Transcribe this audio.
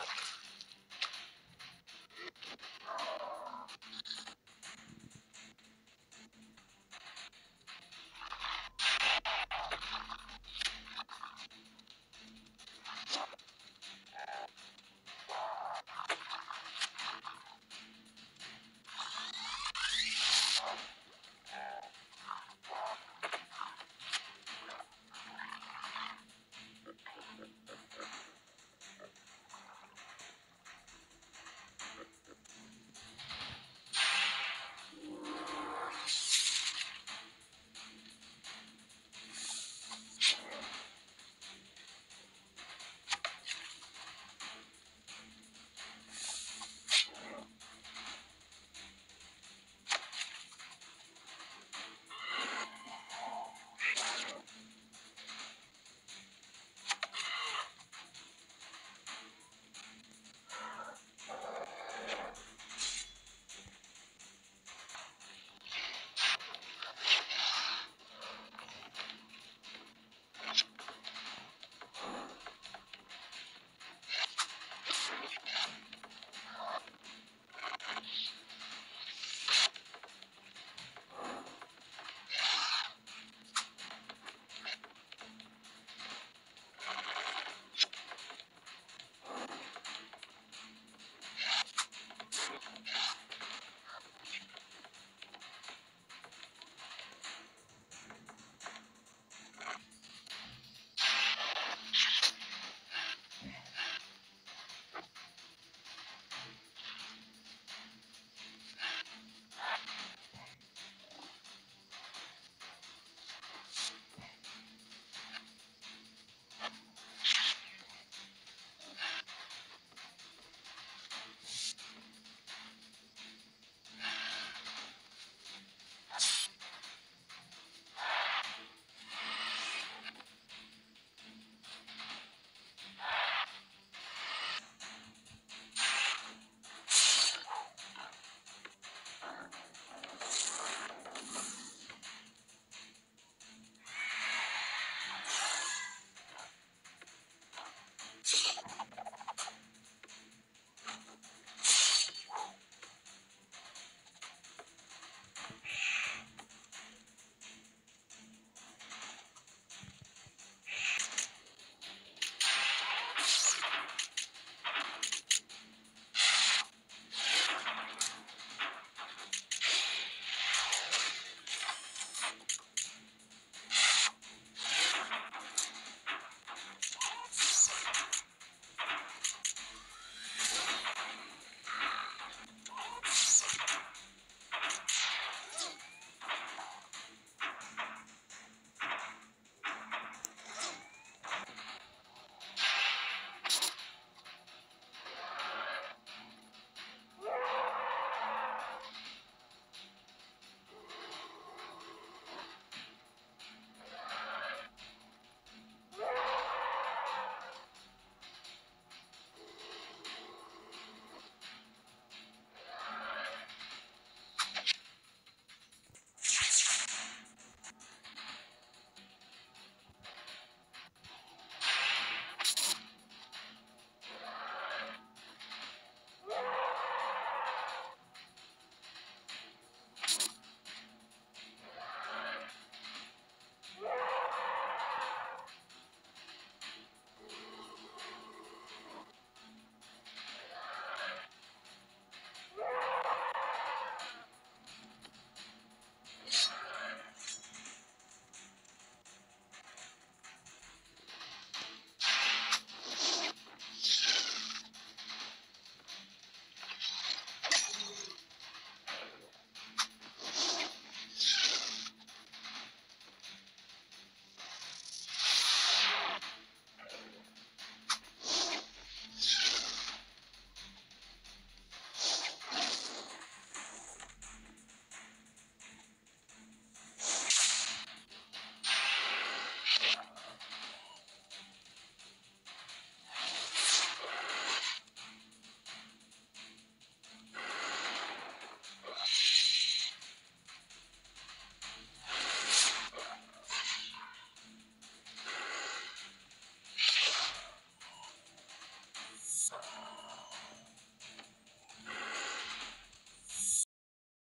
lot.